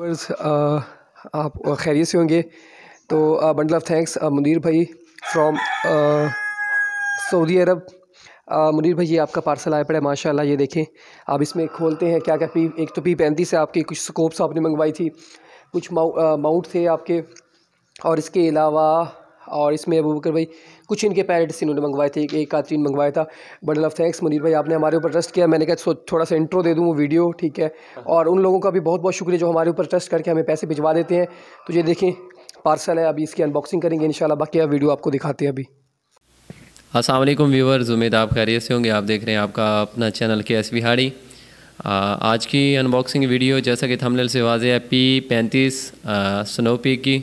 Viewers आप खैरियत से होंगे। तो बंडल ऑफ़ थैंक्स मुनीर भाई फ्रॉम सऊदी अरब। मुनीर भाई ये आपका पार्सल आया पड़ा है माशाल्लाह ये देखें। आप इसमें खोलते हैं क्या क्या पी एक तो पी पैंतीस है आपके कुछ स्कोप्स आपने मंगवाई थी कुछ माउ, माउंट थे आपके। और इसके अलावा और इसमें अबू बकर भाई, कुछ इनके पैरेट्स इन्होंने मंगवाए थे, एक तीन मंगवाया था। बंडल ऑफ़ थैंक्स मुनीर भाई, आपने हमारे ऊपर ट्रस्ट किया। मैंने कहा थोड़ा सा इंट्रो दे दूँ वो वीडियो ठीक है? और उन लोगों का भी बहुत बहुत शुक्रिया जो हमारे ऊपर ट्रस्ट करके हमें पैसे भिजवा देते हैं। तो ये देखें पार्सल है, अभी इसकी अनबॉक्सिंग करेंगे इन बाकी वीडियो आपको दिखाते हैं अभी। असलम व्यूवर्स उम्मीद आप खैरियत से होंगे। आप देख रहे हैं आपका अपना चैनल के एस बिहाड़ी आज की अनबॉक्सिंग वीडियो जैसा कि थंबनेल से वाजे है पी पैंतीस स्नो पी की।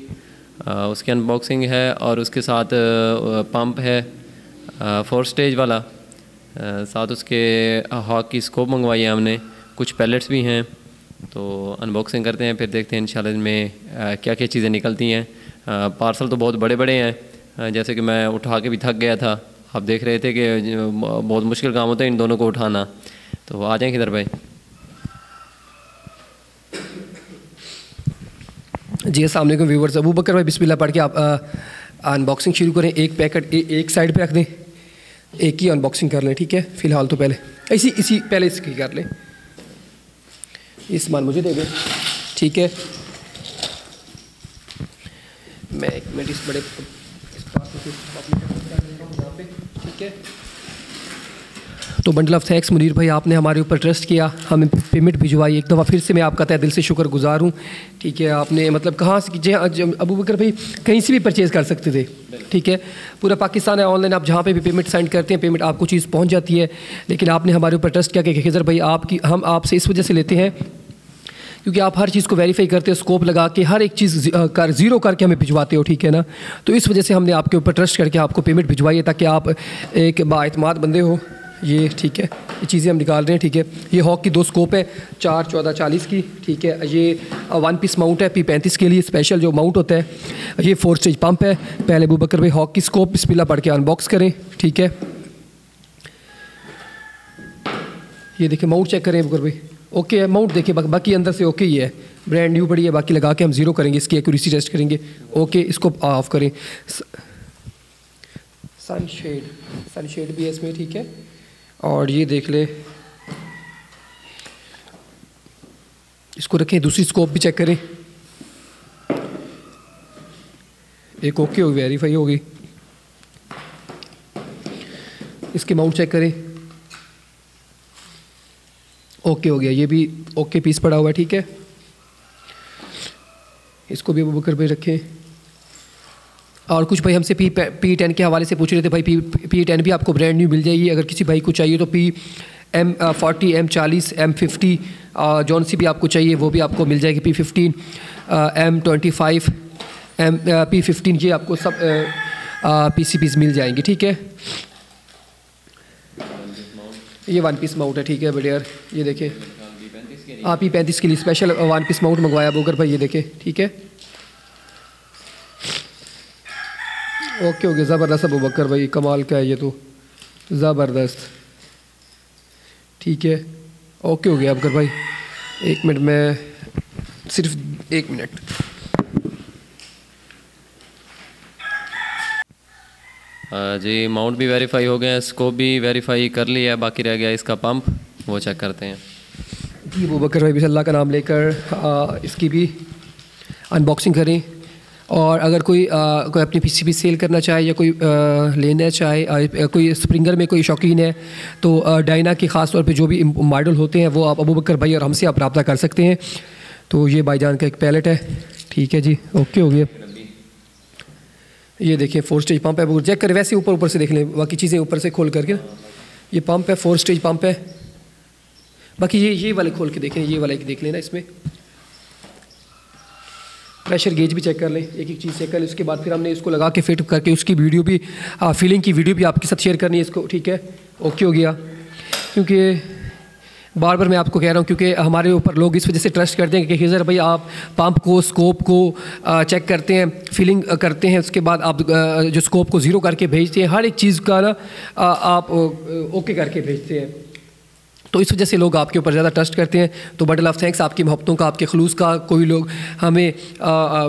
उसकी अनबॉक्सिंग है और उसके साथ पंप है फोर स्टेज वाला। साथ उसके हॉक की स्कोप मंगवाई है हमने। कुछ पैलेट्स भी हैं तो अनबॉक्सिंग करते हैं, फिर देखते हैं इन में क्या क्या चीज़ें निकलती हैं। पार्सल तो बहुत बड़े बड़े हैं जैसे कि मैं उठा के भी थक गया था। आप देख रहे थे कि बहुत मुश्किल काम होता है इन दोनों को उठाना। तो आ जाएँ किधर भाई? जी असल व्यूवर्स अबू बकर भाई बिस्मिल्लाह पढ़ के आप अनबॉक्सिंग शुरू करें। एक पैकेट ए, एक साइड पे रख दें। एक ही अनबॉक्सिंग कर लें ठीक है? फ़िलहाल तो पहले इसी इसी पहले इसकी कर लें। ये सामान मुझे दे दें ठीक है? मैं एक मिनट इस बड़े ठीक है? तो बंडल ऑफ़ थैंक्स, मुनीर भाई, आपने हमारे ऊपर ट्रस्ट किया। हमें पेमेंट भिजवाई। एक दफ़ा फिर से मैं आपका तय दिल से शुक्र गुजार हूँ। ठीक है, आपने मतलब कहाँ से जी अबू बकर भाई, कहीं से भी परचेज़ कर सकते थे। ठीक है, पूरा पाकिस्तान है ऑनलाइन आप जहाँ पे भी पेमेंट सेंड करते हैं पेमेंट आपको चीज़ पहुँच जाती है। लेकिन आपने हमारे ऊपर ट्रस्ट किया कि खिजर भाई, आपकी हम आपसे इस वजह से लेते हैं, क्योंकि आप हर चीज़ को वेरीफाई करते हो स्कोप लगा के हर एक चीज़ कर ज़ीरो करके हमें भिजवाते हो, ठीक है ना? तो इस वजह से हमने आपके ऊपर ट्रस्ट करके आपको पेमेंट भिजवाई है, ताकि आप एक बातमाद बंदे हो। ये ठीक है, ये चीज़ें हम निकाल रहे हैं, ठीक है। ये हॉक की दो स्कोप है, चार, चौदह, चालीस की, ठीक है। ये वन पीस माउंट है पी पैंतीस के लिए स्पेशल जो माउंट होता है, ये फोर स्टेज पंप है। पहले अबू बकर भाई हॉक की स्कोप बिस्मिल्लाह पढ़ के अनबॉक्स करें, ठीक है। ये देखिए माउंट चेक करें बकर भाई। ओके है माउंट देखिए, बाकी अंदर से ओके ही है। ब्रांड न्यू पड़ी है, बाकी लगा के हम ज़ीरो करेंगे, इसकी एक्यूरेसी टेस्ट करेंगे। ओके इसको ऑफ़ करें। सनशेड सनशेड भी है इसमें, ठीक है। और ये देख ले। इसको रखें, दूसरी स्कोप भी चेक करें। एक ओके होगी वेरीफाई होगी इसके माउंट चेक करें। ओके हो गया, ये भी ओके पीस पड़ा हुआ है, ठीक है। इसको भी बुकर पे रखें। और कुछ भाई हमसे पी पी टेन के हवाले से पूछ रहे थे भाई पी पी टेन भी आपको ब्रांड न्यू मिल जाएगी। अगर किसी भाई को चाहिए तो पी एम फोर्टी एम चालीस एम फिफ्टी जौन सी भी आपको चाहिए वो भी आपको मिल जाएगी। P fifteen M twenty five M P fifteen ये आपको सब पी सी पीस मिल जाएँगी ठीक है? ये वन पीस माउंट है ठीक है बढ़िया। ये देखें आप ही पैंतीस के लिए स्पेशल वन पीस माउंट मंगवाया बोगर भाई ये देखें ठीक है? ओके ओके ज़बरदस्त अबू बकर भाई कमाल का है ये तो। ज़बरदस्त। ठीक है। ओके हो गया अबकर भाई एक मिनट में सिर्फ़ एक मिनट। जी माउंट भी वेरीफाई हो गए हैं स्कोप भी वेरीफाई कर लिया है बाकी रह गया इसका पंप वो चेक करते हैं। जी अबू बकर भाई भी अल्लाह का नाम लेकर इसकी भी अनबॉक्सिंग करें। और अगर कोई आ, कोई अपनी पी सेल करना चाहे या कोई आ, लेना चाहे आ, कोई स्प्रिंगर में कोई शौकीन है तो आ, डायना के ख़ास तौर पे जो भी मॉडल होते हैं वो आप अबू बकर भाई और हमसे आप रबता कर सकते हैं। तो ये भाईजान का एक पैलेट है। ठीक है जी ओके हो गया। ये देखिए फोर स्टेज पंप है। चेक करें वैसे ऊपर ऊपर से देख लें बाकी चीज़ें ऊपर से खोल करके। ये पंप है फोर स्टेज पंप है। बाकी ये ये वाले खोल के देखें ये वाले देख लेना इसमें। प्रेशर गेज भी चेक कर लें एक एक चीज़ चेक कर लें उसके बाद फिर हमने इसको लगा के फिट करके उसकी वीडियो भी आ, फीलिंग की वीडियो भी आपके साथ शेयर करनी है इसको ठीक है? ओके हो गया। क्योंकि बार बार मैं आपको कह रहा हूँ क्योंकि हमारे ऊपर लोग इस वजह से ट्रस्ट करते हैं कि हिजर भाई आप पंप को स्कोप को चेक करते हैं फिलिंग करते हैं उसके बाद आप जो स्कोप को ज़ीरो करके भेजते हैं हर एक चीज़ का ना आप ओके करके भेजते हैं। तो इस वजह से लोग आपके ऊपर ज़्यादा ट्रस्ट करते हैं। तो बंडल ऑफ़ थैंक्स आपकी मोहब्बतों का, आपके खलूस का, कोई लोग हमें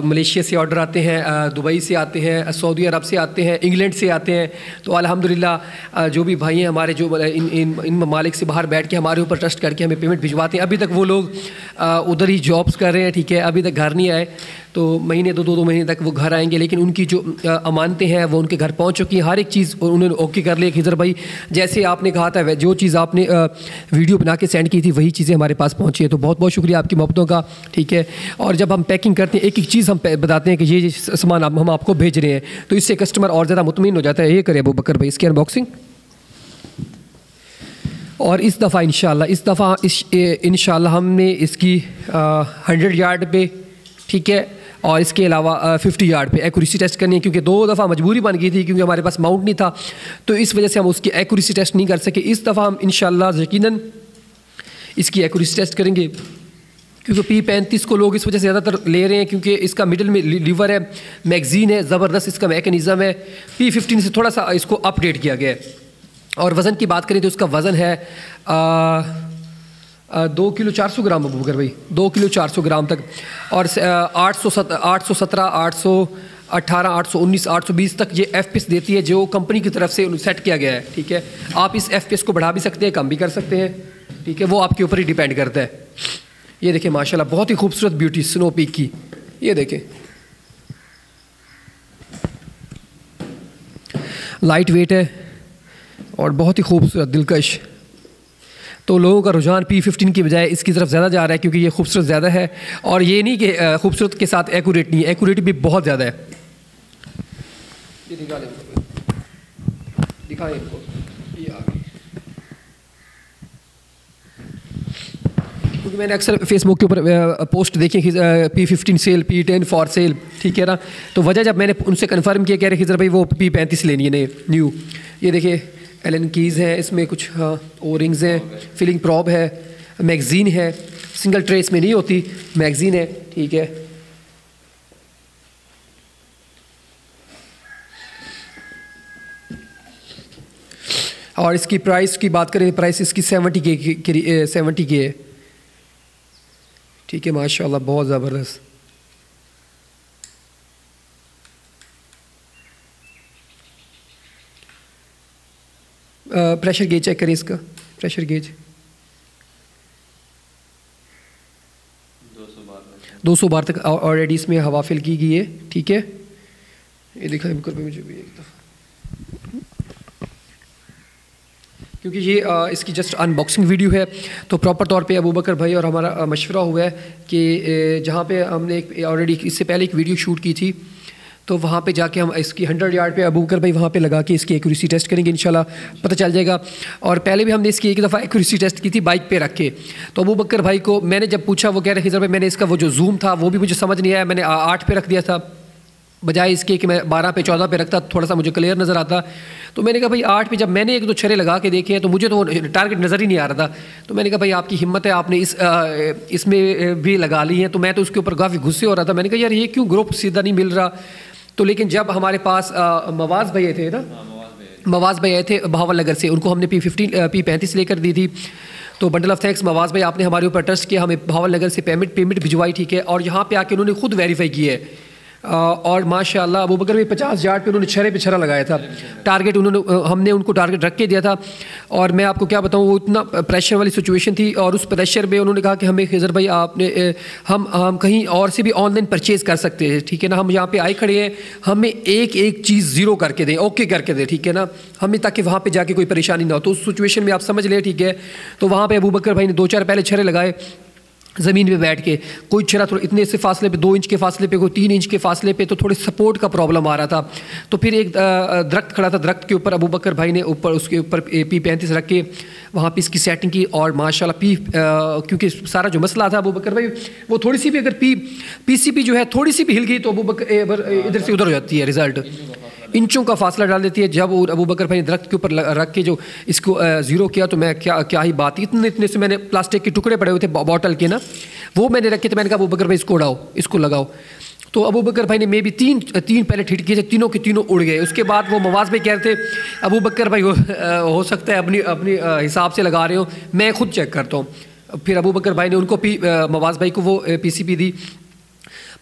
मलेशिया से ऑर्डर आते हैं दुबई से आते हैं सऊदी अरब से आते हैं, इंग्लैंड से आते हैं तो अल्हम्दुलिल्लाह जो भी भाई हैं हमारे, जो इन इन इन ममालिक से बाहर बैठ के हमारे ऊपर ट्रस्ट करके हमें पेमेंट भिजवाते हैं। अभी तक वो लोग उधर ही जॉब्स कर रहे हैं, ठीक है, अभी तक घर नहीं आए। तो महीने दो दो दो महीने तक वो घर आएँगे, लेकिन उनकी जो अमानतें हैं, वो उनके घर पहुँच चुकी हैं। हर एक चीज़ उन्होंने ओके कर लिया खिजर भाई, जैसे आपने कहा था जो चीज़ आपने वीडियो बना के सेंड की थी, वही चीज़ें हमारे पास पहुँची है। तो बहुत बहुत शुक्रिया आपकी मोहब्बतों का, ठीक है? और जब हम पैकिंग करते हैं, एक एक चीज़ हम बताते हैं कि ये सामान हम आपको भेज रहे हैं तो इससे कस्टमर और ज़्यादा मुतमिन हो जाता है। ये करे अबू बकर भाई, इसकी अनबॉक्सिंग। और इस दफ़ा इन इस दफ़ा इन हमने इसकी हंड्रेड यार्ड पे, ठीक है? और इसके अलावा फिफ्टी यार्ड पे एक्यूरेसी टेस्ट करनी है क्योंकि दो दफ़ा मजबूरी बन गई थी क्योंकि हमारे पास माउंट नहीं था। तो इस वजह से हम उसकी एक्यूरेसी टेस्ट नहीं कर सके। इस दफ़ा हम इन यकीन इसकी एक्यूरेसी टेस्ट करेंगे। क्योंकि पी पैंतीस को लोग इस वजह से ज़्यादातर ले रहे हैं क्योंकि इसका मिडिल में लीवर है मैगजीन है ज़बरदस्त इसका मैकेनिज़म है। पी फिफ्टीन से थोड़ा सा इसको अपडेट किया गया है। और वज़न की बात करें तो उसका वज़न है आ, दो किलो चार सौ ग्राम अबू बकर भाई। दो किलो चार सौ ग्राम तक। और आठ सौ सत, आठ सौ सत्रह, आठ सौ अट्ठारह आठ सौ उन्नीस, आठ सौ बीस तक ये एफ़ पी देती है, जो कंपनी की तरफ़ से सेट किया गया है, ठीक है? आप इस एफ़ पी को बढ़ा भी सकते हैं, कम भी कर सकते हैं, ठीक है? वो आपके ऊपर ही डिपेंड करता है। ये देखें माशाल्लाह, बहुत ही खूबसूरत ब्यूटी स्नो पीक की। ये देखें। लाइट वेट है और बहुत ही खूबसूरत, दिलकश। तो लोगों का रुझान पी फिफ्टीन की बजाय इसकी तरफ़ ज़्यादा जा रहा है क्योंकि ये खूबसूरत ज़्यादा है और ये नहीं कि खूबसूरत के साथ एकूरेट नहीं है एकूरेट भी बहुत ज़्यादा है। क्योंकि मैंने अक्सर फेसबुक के ऊपर पोस्ट देखी कि P fifteen sale P ten for sale ठीक है ना? तो वजह जब मैंने उनसे कन्फर्म किया, कह रहे खिजर भाई वो पी पैंतीस लेनी है, नई न्यू ये देखिए एलन कीज़ है, इसमें कुछ हाँ ओरिंग्स हैं फिलिंग प्रॉब है मैगज़ीन है। सिंगल ट्रेस में नहीं होती मैगज़ीन है, ठीक है। और इसकी प्राइस की बात करें प्राइस इसकी सेवेंटी के सेवेंटी के है। ठीक है, माशाल्लाह, बहुत ज़बरदस्त। प्रेशर गेज चेक करें इसका। प्रेशर गेज दो सौ बार तक। ऑलरेडी इसमें हवा फिल की गई है ठीक है? ये दिखाई मुझे भी एक दफ़ा। क्योंकि ये आ, इसकी जस्ट अनबॉक्सिंग वीडियो है तो प्रॉपर तौर पे अबू बकर भाई और हमारा मशवरा हुआ है कि जहाँ पे हमने एक ऑलरेडी इससे पहले एक वीडियो शूट की थी तो वहाँ पे जाके हम इसकी हंड्रेड यार्ड पे अबू बकर भाई वहाँ पे लगा के इसकी एक्यूरेसी टेस्ट करेंगे, इंशाल्लाह पता चल जाएगा। और पहले भी हमने इसकी एक दफ़ा एक्यूरेसी टेस्ट की थी बाइक पे रख के। तो अबू बकर भाई को मैंने जब पूछा, वो कह रहे खिजर भाई, मैंने इसका वो जो जूम था, वो भी मुझे समझ नहीं आया, मैंने आठ पे रख दिया था। बजाय इसके कि मैं बारह पे, चौदह पे रखता, थोड़ा सा मुझे क्लियर नज़र आता। तो मैंने कहा, भाई, आठ पे जब मैंने एक दो छरे लगा के देखे हैं तो मुझे तो टारगेट नज़र ही नहीं आ रहा था। तो मैंने कहा, भाई, आपकी हिम्मत है, आपने इस इसमें भी लगा ली है तो मैं तो उसके ऊपर काफ़ी गुस्से हो रहा था। मैंने कहा, यार, ये क्यों ग्रुप सीधा नहीं मिल रहा? तो लेकिन जब हमारे पास मवाज भैया थे ना? मवाज भैया थे भावल नगर से, उनको हमने पी फिफ्टीन पी पैंतीस लेकर दी थी। तो बंडल ऑफ़ थैंक्स, मवाज भाई आपने हमारे ऊपर ट्रस्ट किया, हमें भावल नगर से पेमेंट पेमेंट भिजवाई, ठीक है? और यहाँ पे आके उन्होंने खुद वेरीफाई किया है। और माशाल्लाह अबू बकर भी पचास यार्ड पे उन्होंने छरे पे छरा लगाया था। टारगेट उन्होंने हमने उनको टारगेट रख के दिया था। और मैं आपको क्या बताऊँ, वो इतना प्रेशर वाली सिचुएशन थी और उस प्रेशर में उन्होंने कहा कि हमें खिजर भाई, आपने हम हम कहीं और से भी ऑनलाइन परचेज़ कर सकते हैं, ठीक है ना? हम यहाँ पे आए खड़े हैं, हमें एक एक चीज़ ज़ीरो करके दें ओके करके दें, ठीक है ना? हमें ताकि वहाँ पर जाके कोई परेशानी ना हो। तो उस सिचुएशन में आप समझ लें, ठीक है? तो वहाँ पर अबू बकर भाई ने दो चार पहले छरे लगाए। ज़मीन पे बैठ के, कोई छरा थोड़ा इतने से फासले पे, दो इंच के फासले पे, कोई तीन इंच के फासले पे तो थोड़े सपोर्ट का प्रॉब्लम आ रहा था। तो फिर एक दरख्त खड़ा था, दरख्त के ऊपर अबू बकर भाई ने ऊपर, उसके ऊपर पी पैंतीस रख के, वहाँ पे इसकी सेटिंग की और माशाल्लाह पी क्योंकि सारा जो मसला था अबू बकर भाई, वो थोड़ी सी भी अगर पी पी जो है, थोड़ी सी भी हिल गई तो अबू बकर इधर से उधर हो जाती है रिज़ल्ट इंचों का फासला डाल देती है जब अबू बकर भाई ने दरख्त के ऊपर रख के जो इसको ज़ीरो किया तो मैं क्या क्या ही बात इतने इतने से मैंने प्लास्टिक के टुकड़े पड़े हुए थे बॉटल के ना वो मैंने रखे थे मैंने कहा अबू बकर भाई इसको उड़ाओ इसको लगाओ। तो अबू बकर भाई ने मे भी तीन तीन पहले हिट किए थे तीनों के तीनों उड़ गए। उसके बाद वो मवाज भाई कह रहे थे अबू बकर भाई हो, हो सकता है अपनी अपनी हिसाब से लगा रहे हो मैं खुद चेक करता हूँ। फिर अबू बकर भाई ने उनको पी मवाज भाई को वो पी सी पी दी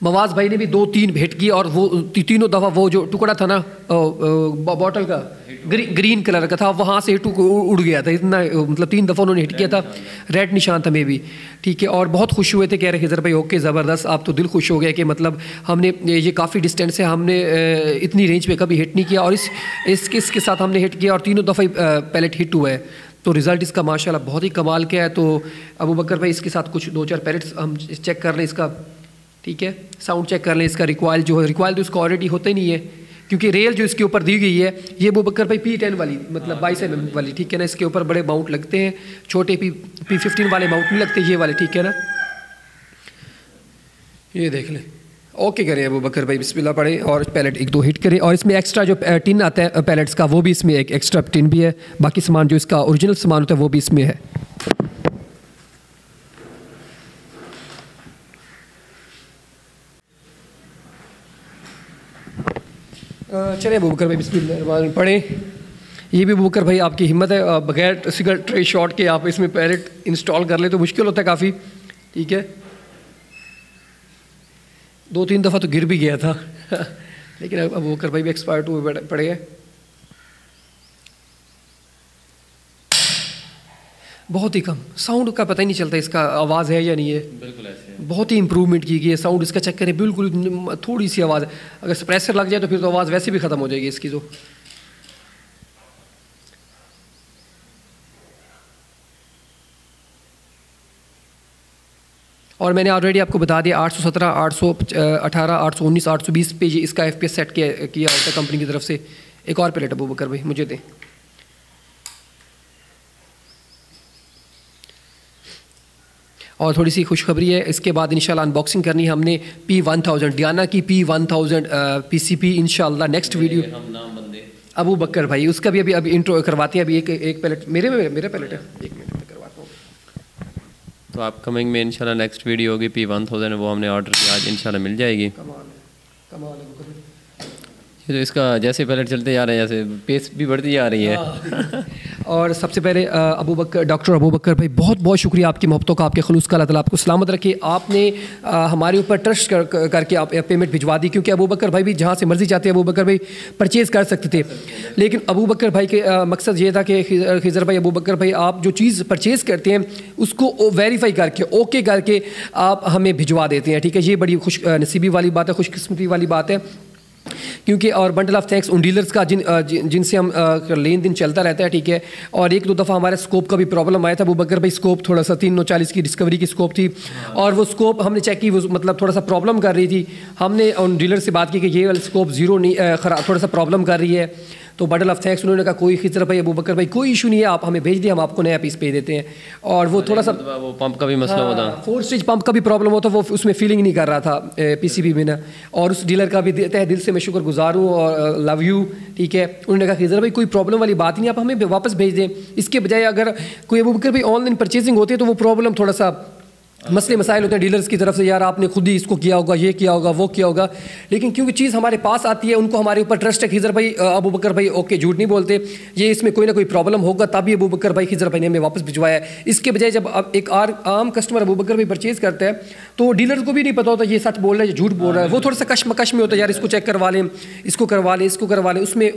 मवाज भाई ने भी दो तीन भेंट की और वो तीनों दफ़ा वो जो टुकड़ा था ना बॉटल का ग्री, ग्रीन कलर का था वहाँ से हिट उड़ गया था। इतना मतलब तीन दफ़ा उन्होंने हिट किया था। रेड निशान था मे भी ठीक है और बहुत खुश हुए थे कह रहे खिजर भाई ओके ज़बरदस्त आप तो दिल खुश हो गया कि मतलब हमने ये काफ़ी डिस्टेंस से हमने इतनी रेंज पे कभी हिट नहीं किया और इस इसके इसके साथ हमने हिट किया और तीनों दफ़ा पैलेट हिट हुआ है। तो रिज़ल्ट इसका माशाल्लाह बहुत ही कमाल के है। तो अबू बकर भाई इसके साथ कुछ दो चार पैलेट्स हम चेक कर लें इसका। ठीक है? साउंड चेक कर लें इसका रिक्वायल जो है रिक्वायल तो इसका ऑलरेडी होता ही नहीं है, क्योंकि रेल जो इसके ऊपर दी गई है, ये वो बकर भाई पी टेन वाली मतलब बाईस एम वाली, ठीक है ना? इसके ऊपर बड़े माउंट लगते हैं, छोटे पी पी फिफ्टीन वाले माउंट नहीं लगते, ये वाले, ठीक है ना? ये देख लें। ओके करें अबू बकर भाई, बिस्मिल्लाह पढ़े, और पैलेट एक दो हिट करें, और इसमें एक्स्ट्रा जो टिन आता है पैलेट्स का, वो भी इसमें एक एक्स्ट्रा टिन भी है, बाकी सामान जो इसका ओरिजिनल सामान होता है, वो भी इसमें है। चले बकर भाई बिस्मिल पढ़ें। ये भी बुबकर भाई आपकी हिम्मत है बगैर सिगल ट्रे शॉट के आप इसमें पैलेट इंस्टॉल कर ले तो मुश्किल होता है काफ़ी। ठीक है? दो तीन दफ़ा तो गिर भी गया था। लेकिन अब बुकर भाई भी एक्सपायर्ड हुए पड़े हैं। बहुत ही कम। साउंड का पता ही नहीं चलता इसका आवाज़ है या नहीं है। बिल्कुल ऐसे बहुत ही इंप्रूवमेंट की गई है साउंड इसका चेक करें बिल्कुल थोड़ी सी आवाज़ अगर स्प्रेसर लग जाए तो फिर तो आवाज़ वैसे भी ख़त्म हो जाएगी इसकी तो। और मैंने ऑलरेडी आपको बता दिया 817, 818, 819, 820 पे ये इसका एफपीएस सेट किया किया होता है कंपनी की तरफ़ से। एक और प्लेट अबू बकर भाई मुझे दें। और थोड़ी सी खुशखबरी है इसके बाद इंशाल्लाह अनबॉक्सिंग करनी है हमने पी वन थाउज़ेंड डियाना की P one thousand P C P इनशाला नेक्स्ट वीडियो अबू बकर भाई उसका भी अभी अभी इंट्रो करवाते हैं अभी एक एक पैलेट मेरे में मेरा पैलेट है। एक मिनट में करवाता हूँ। तो आप कमिंग में इंशाल्लाह नेक्स्ट वीडियो होगी पी वन थाउज़ेंड वो हमने ऑर्डर किया आज इंशाल्लाह मिल जाएगी। कमाल है कमाल है तो इसका जैसे पहले चलते जा रहे हैं जैसे पेस भी बढ़ती जा रही है। हाँ। और सबसे पहले अबू बकर डॉक्टर अबू बकर भाई बहुत बहुत शुक्रिया आपकी मोहब्बतों का आपके खलूस का अल्लाह आपको सलामत रखे। आपने हमारे ऊपर ट्रस्ट कर, कर करके आप पेमेंट भिजवा दी क्योंकि अबू बकर भाई भी जहाँ से मर्ज़ी चाहते अबू बकर भाई परचेज़ कर सकते थे। लेकिन अबू बकर भाई के मकसद ये था कि खिजर भाई अबू बकर भाई आप जो चीज़ परचेज़ करते हैं उसको वेरीफाई करके ओके करके आप हमें भिजवा देते हैं ठीक है? ये बड़ी खुश नसीबी वाली बात है खुशकस्मती वाली बात है। क्योंकि, और बंडल ऑफ़ थैंक्स उन डीलर्स का जिन जिनसे हम लेन देन चलता रहता है, ठीक है? और एक दो दफ़ा हमारे स्कोप का भी प्रॉब्लम आया था, वो बकर भाई स्कोप थोड़ा सा तीन नौ चालीस की डिस्कवरी की स्कोप थी। और वो स्कोप हमने चेक की, वो मतलब थोड़ा सा प्रॉब्लम कर रही थी। हमने उन डीलर से बात की कि ये वाला स्कोप ज़ीरो नहीं थोड़ा सा प्रॉब्लम कर रही है। तो बडल ऑफ़ थैंक्स उन्होंने कहा कोई खिचर भाई अबू बकर भाई कोई इशू नहीं है आप हमें भेज दिए हम आपको नया पीस भेज देते हैं। और वो थोड़ा सा मतलब वो पंप का भी मसला हाँ, होता। फोर स्टेज पंप का भी प्रॉब्लम होता वो उसमें फीलिंग नहीं कर रहा था पीसीबी में ना। और उस डीलर का भी तह दिल से मैं शुक्रगुजार हूँ और लव यू ठीक है। उन्होंने कहा खिजर भाई कोई प्रॉब्लम वाली बात नहीं आप हमें वापस भेज दें। इसके बजाय अगर कोई अबू बकर भाई ऑनलाइन परचेजिंग होती है तो वो प्रॉब्लम थोड़ा सा मसले मसाइल होते हैं डीलर्स की तरफ़ से, यार आपने खुद ही इसको किया होगा, ये किया होगा, वो किया होगा। लेकिन क्योंकि चीज़ हमारे पास आती है, उनको हमारे ऊपर ट्रस्ट है, खिजर भाई अबू बकर भाई, ओके, झूठ नहीं बोलते। ये इसमें कोई ना कोई प्रॉब्लम होगा, तभी अबू बकर भाई खिजर भाई ने हमें वापस भिजवाया इसके बजाय जब एक आर, आम कस्टमर अबू बकर भाई परचेज़ करता है तो डीलर को भी नहीं पता होता, ये सच बोल रहा है झूठ बोल रहा है। वो थोड़ा सा कशमकश में होता है, यार, इसको चेक करवा लें, इसको करवा लें, इसको करवा लें। उसमें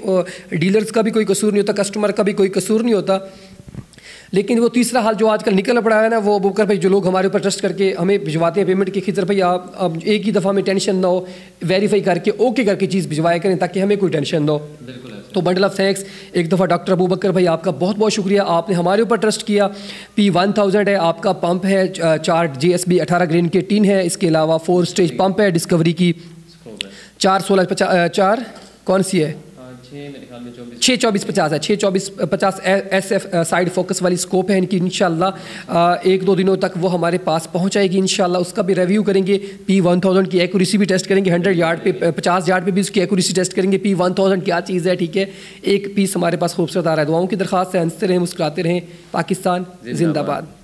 डीलर्स का भी कोई कसूर नहीं होता कस्टमर का भी कोई कसूर नहीं होता। लेकिन वो तीसरा हाल जो आजकल निकल पड़ा है ना वो बुकर भाई जो लोग हमारे ऊपर ट्रस्ट करके हमें भिजवाते हैं पेमेंट की खिजर भाई आप अब एक ही दफ़ा में टेंशन ना हो वेरीफाई करके ओके करके चीज़ भिजवाया करें ताकि हमें कोई टेंशन ना हो। तो बंडल ऑफ़ थैंक्स एक दफ़ा डॉक्टर अबू बकर भाई आपका बहुत बहुत शुक्रिया। आपने हमारे ऊपर ट्रस्ट किया। पी वन थाउज़ेंड है आपका पंप है चार जी एस बी अठारह ग्रेन के टीन है। इसके अलावा फोर स्टेज पंप है डिस्कवरी की। चार सोलह पचास चार? कौन सी है? छः चौबीस। पचास है। छः चौबीस पचास एस एफ़ साइड फोकस वाली स्कोप है इनकी इनशाला एक दो दिनों तक वो हमारे पास पहुँच आएगी इनशाला उसका भी रिव्यू करेंगे पी वन थाउज़ेंड की एक्यूरेसी भी टेस्ट करेंगे हंड्रेड यार्ड पे पचास यार्ड पे भी उसकी एक्यूरेसी टेस्ट करेंगे। पी वन थाउज़ेंड क्या चीज़ है ठीक है? एक पीस हमारे पास खूबसूरत आ रहा है। दुआओं की दरख्वास्त है हँसते रहें मुस्कुराते रहें। पाकिस्तान जिंदाबाद।